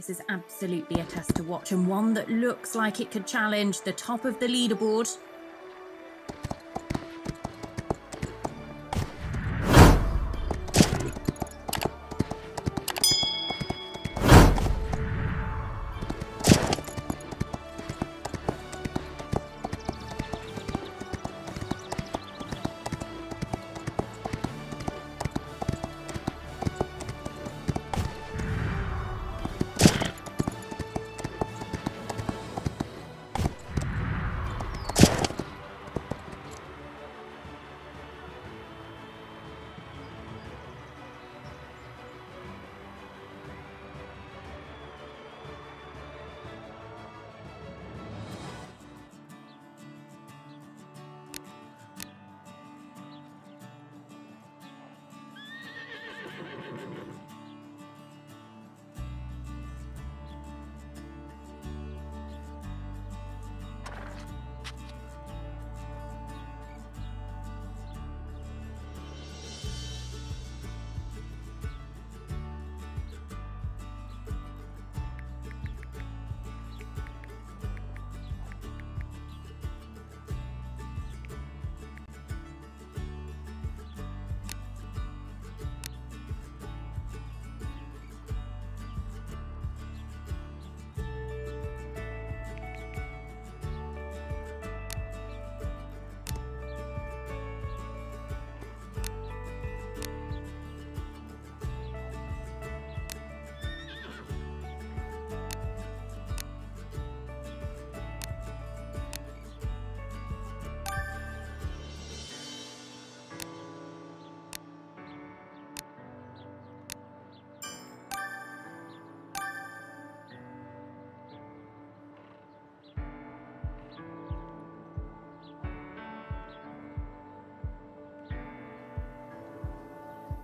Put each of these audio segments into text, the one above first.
This is absolutely a test to watch and one that looks like it could challenge the top of the leaderboard.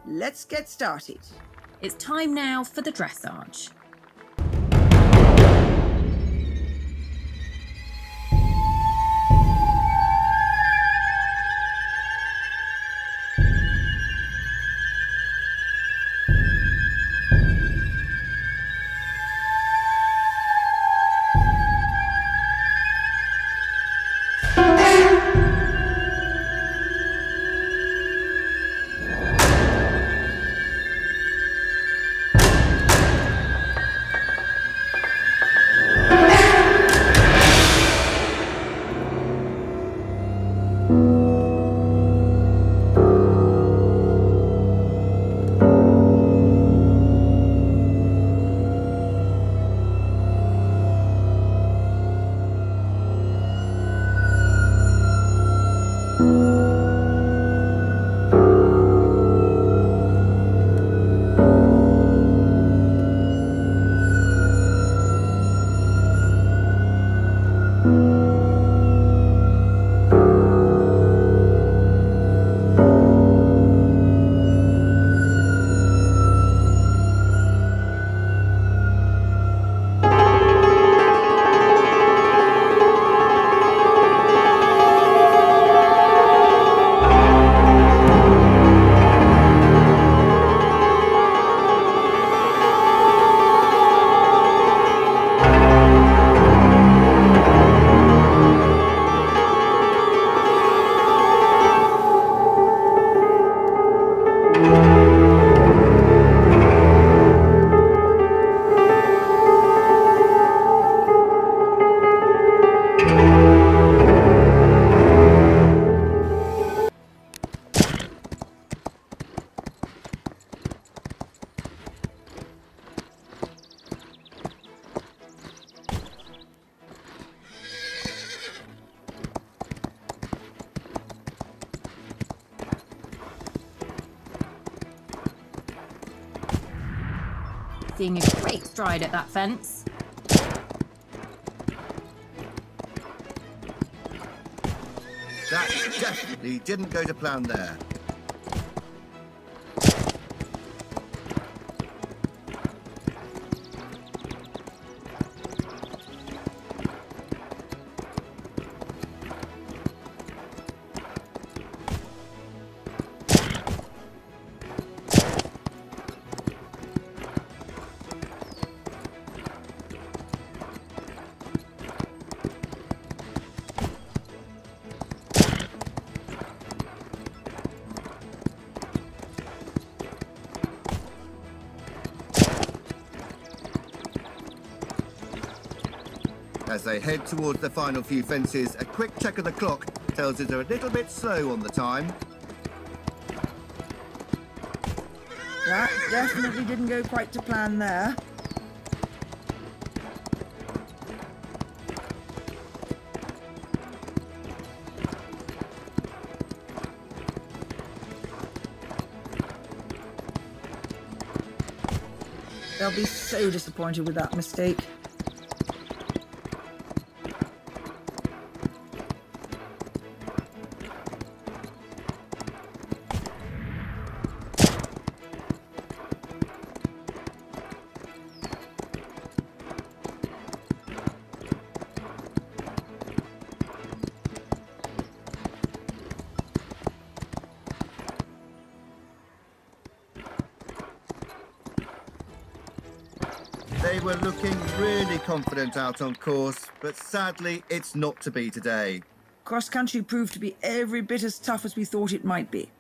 Let's get started. It's time now for the dressage. Seeing a great stride at that fence. That definitely didn't go to plan there. As they head towards the final few fences, a quick check of the clock tells us they're a little bit slow on the time. That definitely didn't go quite to plan there. They'll be so disappointed with that mistake. Were looking really confident out on course, but sadly, it's not to be today. Cross country proved to be every bit as tough as we thought it might be.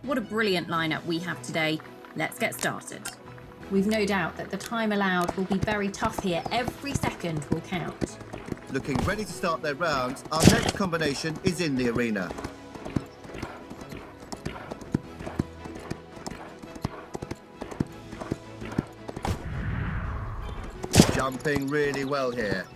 What a brilliant lineup we have today. Let's get started. We've no doubt that the time allowed will be very tough here. Every second will count. Looking ready to start their rounds, our next combination is in the arena. Jumping really well here.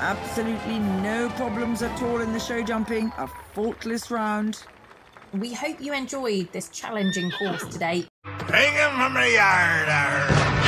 Absolutely no problems at all in the show jumping. A faultless round. We hope you enjoyed this challenging course today. Take him from the yard. arr.